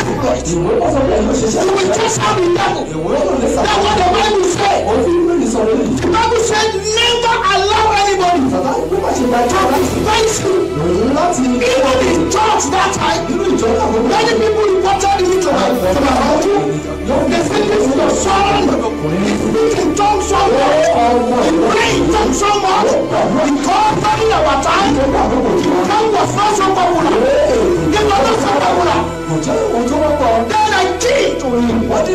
You will just have the devil. ìwé wọ́n lè sá. That's what the Bible says. òfin bíbélì sọ lórí. The Bible said never allow anybody bàbá ìwé má ṣe gba to ìjọba. influence you. òun láti Even in church that time, inú ìjọ náà wọ́n bá many people reported it to my to my uncle. They said this is your son. He speak in tongues so much. He pray in tongues so much. Because during our time, tongue was not so popular. It was not so popular. kò jẹ́ ohun tó wọ́pọ̀. Then I did to him. wọ́n ti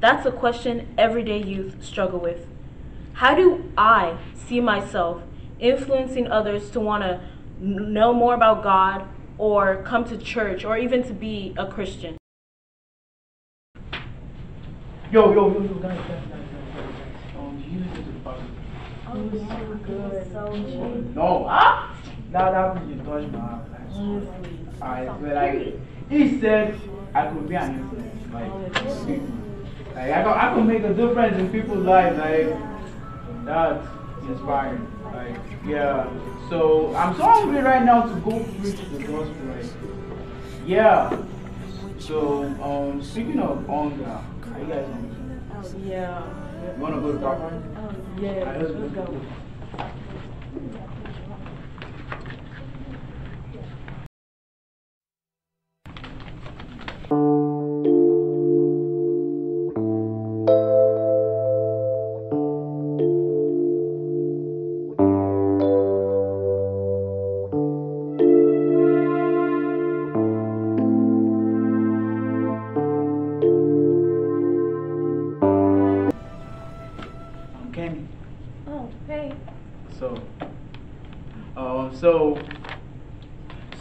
That's a question everyday youth struggle with. How do I see myself influencing others to want to know more about God or come to church or even to be a Christian? Yo, yo, yo, yo, guys, guys, guys, guys, guys, guys. Um, do you listen to the pastor? No, ah, that that really touched my heart. Like, I like he said I could be an influence, like. Like I could, I could make a difference in people's lives. Like that's inspiring. Like yeah. So I'm so hungry right now to go preach the gospel. Like yeah. So um, speaking of hunger, are you guys hungry? Oh, Yeah. You wanna go to Papa? Yeah. Alright, let's go.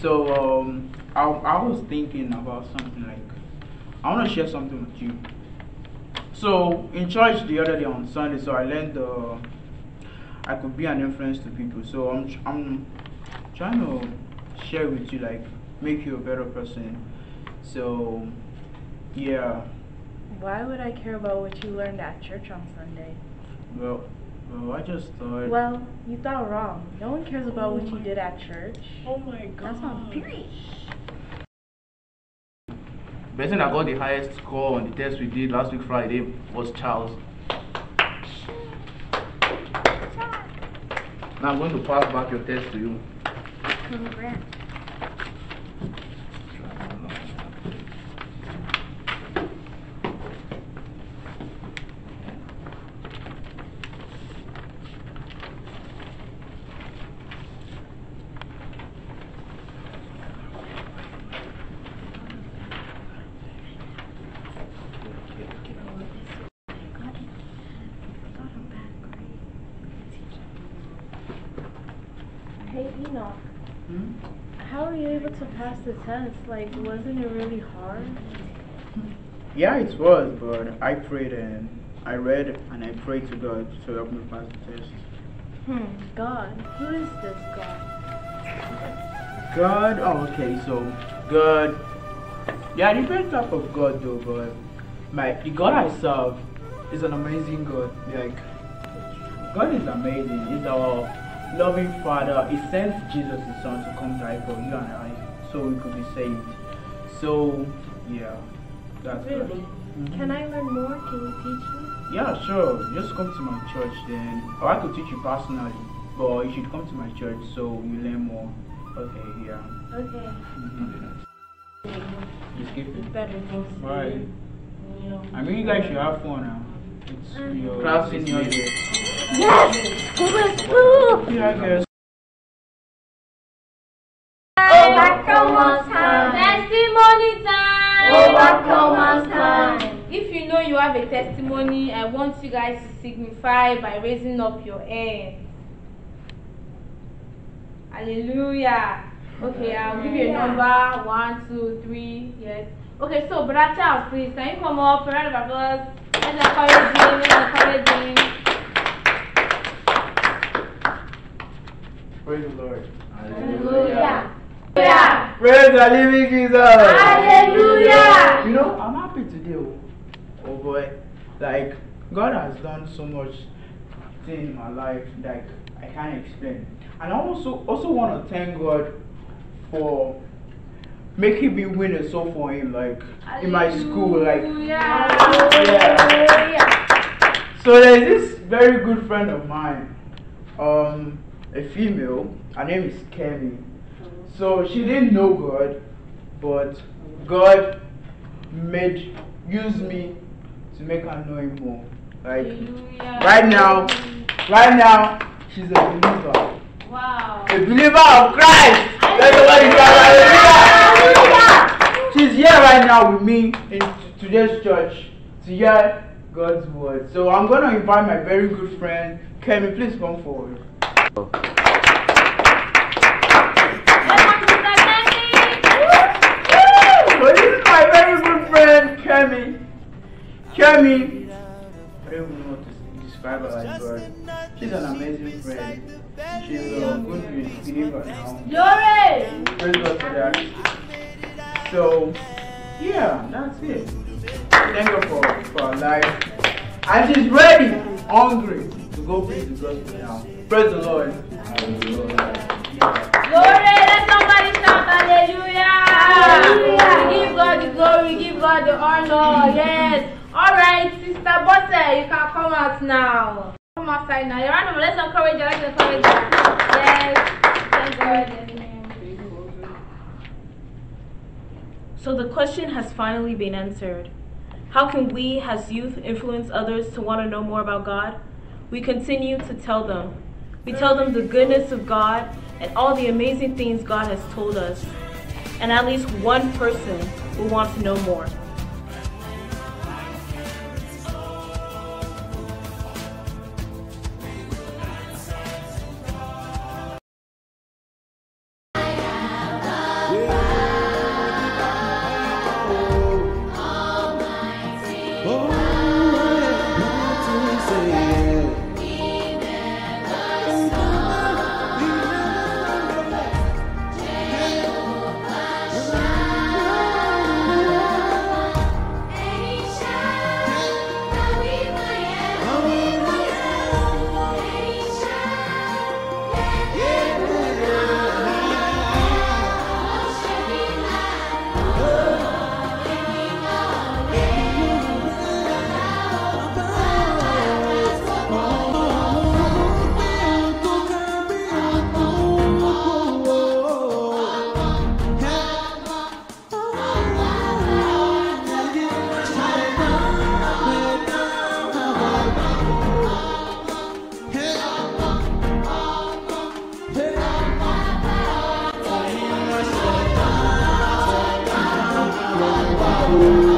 So, um, I, I was thinking about something like, I want to share something with you. So, in church the other day on Sunday, so I learned uh, I could be an influence to people. So I'm, I'm trying to share with you, like, make you a better person. So, yeah, Why would I care about what you learned at church on Sunday? well, well, I just thought. Well, you thought wrong. No one cares about what you did at church. oh my god. That's not period. The person that got the highest score on the test we did last week Friday was Charles. Now I'm going to pass back your test to you. Congrats. Enoch, Hmm? how were you able to pass the test? Like, wasn't it really hard? Yeah, it was, but I prayed and I read and I prayed to God to help me pass the test. Hmm, God. Who is this God? God, oh, okay, so God, yeah, different type of God though, but my the God I serve is an amazing God. Like, God is amazing. He's our loving Father. He sent Jesus, His Son, to come die for you and I, so we could be saved. So, yeah, that's God. Really? Mhm. Can I learn more? Can you teach me? Yeah, sure. Just come to my church then. Or I could teach you personally, but you should come to my church so you learn more. Okay, yeah. Okay. Mhm. You skip it. Better thanks. Bye. I mean, you guys should have fun now. It's your Class is senior made. year. Yes! Go, let's go! Yeah, I guess. Overcomers time. Testimony time. Overcomers time. If you know you have a testimony, I want you guys to signify by raising up your hands. Hallelujah. Okay, I'll give you a number. One, two, three. Yes. Okay, so Brother Charles, please, can you come up? A round of applause. Let's encourage him. Let's encourage him. Praise the Lord. Hallelujah. Praise the living Jesus. Hallelujah. You know, I'm happy today. Oh, oh boy. Like, God has done so much thing in my life like I can't explain. And I also also want to thank God for making me win a soul for him, like in my school, like Hallelujah. So there's this very good friend of mine, um, a female. Her name is Kemi. So she didn't know God, but God made use me to make her know Him more. Like Hallelujah. right now, right now, she's a believer, Wow. a believer of Christ. Let somebody shout hallelujah. She's here right now with me in today's church to hear God's word. So I'm gonna invite my very good friend Kemi. Please come forward. Kemi. Kemi, I don't know what to describe her as, but she's an amazing friend. She's a good believer now. Glory. Praise God for that. So, yeah, that's it. Thank God for, for her life. And she's ready, hungry to go preach the gospel now. Praise the Lord. Glory. Let somebody shout hallelujah. Hallelujah. We give God the glory. We give God the honor. Yes. All right, Sister Bosse, you can come out now. Come outside now. You're right. Let's encourage her. Let's encourage her. Yes. Thank God. So the question has finally been answered. How can we as youth influence others to want to know more about God? We continue to tell them. We tell them the goodness of God and all the amazing things God has told us. And at least one person will want to know more. Thank